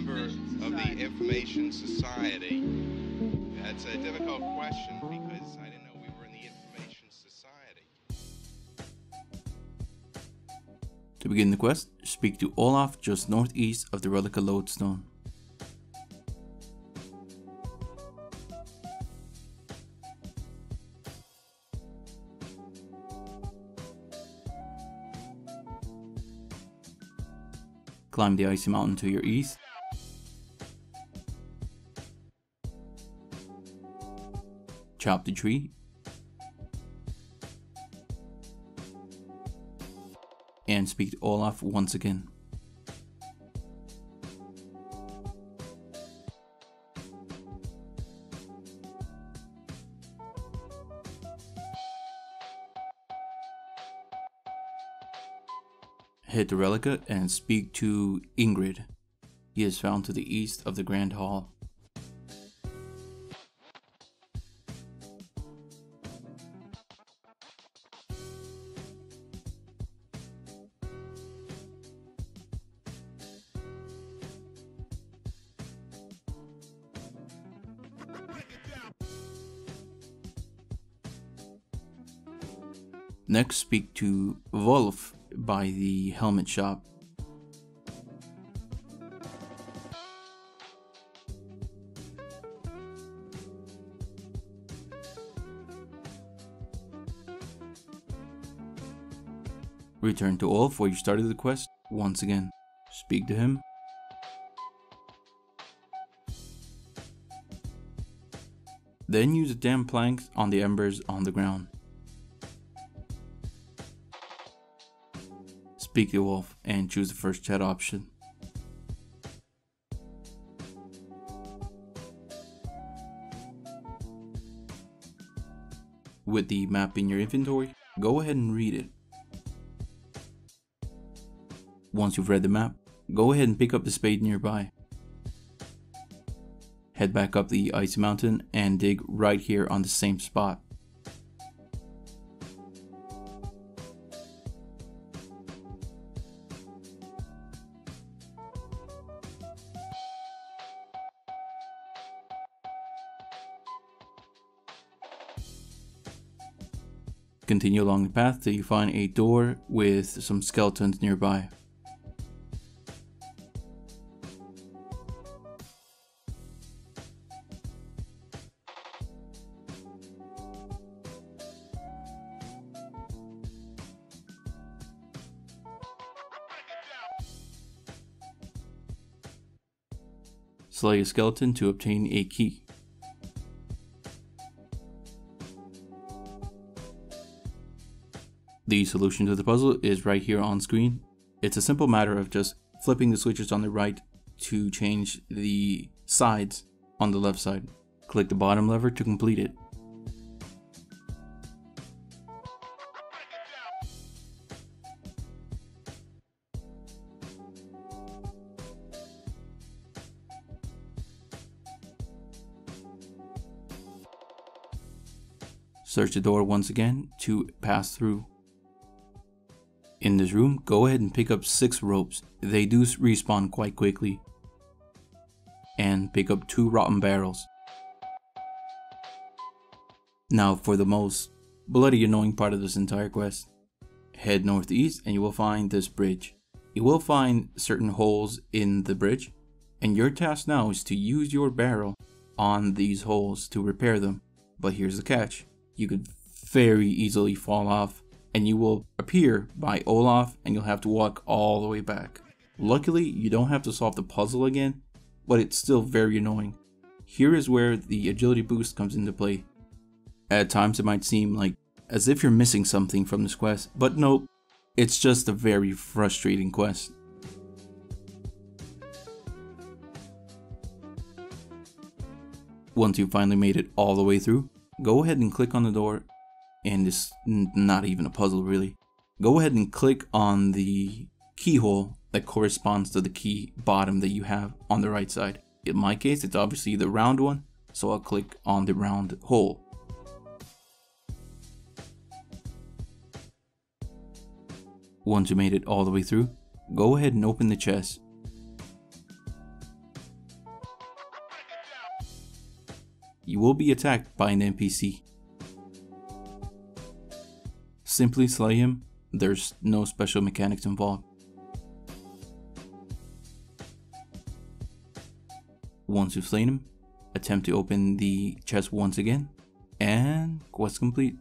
member of the Information Society? That's a difficult question because I didn't know we were in the Information Society. To begin the quest, speak to Olaf just northeast of the Rellekka Lodestone. Climb the icy mountain to your east. Chop the tree. And speak to Olaf once again. Head to Rellekka and speak to Ingrid. He is found to the east of the Grand Hall. Next, speak to Volf by the helmet shop. Return to Wolf where you started the quest once again. Speak to him. Then use the damp planks on the embers on the ground. Speak to Wolf and choose the first chat option. With the map in your inventory, go ahead and read it. Once you've read the map, go ahead and pick up the spade nearby. Head back up the icy mountain and dig right here on the same spot. Continue along the path till you find a door with some skeletons nearby. Slay a skeleton to obtain a key. The solution to the puzzle is right here on screen. It's a simple matter of just flipping the switches on the right to change the sides on the left side. Click the bottom lever to complete it. Search the door once again to pass through. In this room, go ahead and pick up 6 ropes. They do respawn quite quickly. And pick up 2 rotten barrels. Now for the most bloody annoying part of this entire quest. Head northeast and you will find this bridge. You will find certain holes in the bridge and your task now is to use your barrel on these holes to repair them. But here's the catch. You could very easily fall off and you will appear by Olaf and you'll have to walk all the way back. Luckily, you don't have to solve the puzzle again, but it's still very annoying. Here is where the agility boost comes into play. At times it might seem like as if you're missing something from this quest, but nope, it's just a very frustrating quest. Once you finally made it all the way through, go ahead and click on the door and it's not even a puzzle really. Go ahead and click on the keyhole that corresponds to the key bottom that you have on the right side. In my case, it's obviously the round one, so I'll click on the round hole. Once you made it all the way through, go ahead and open the chest. You will be attacked by an NPC. Simply slay him, there's no special mechanics involved. Once you've slain him, attempt to open the chest once again, and quest complete.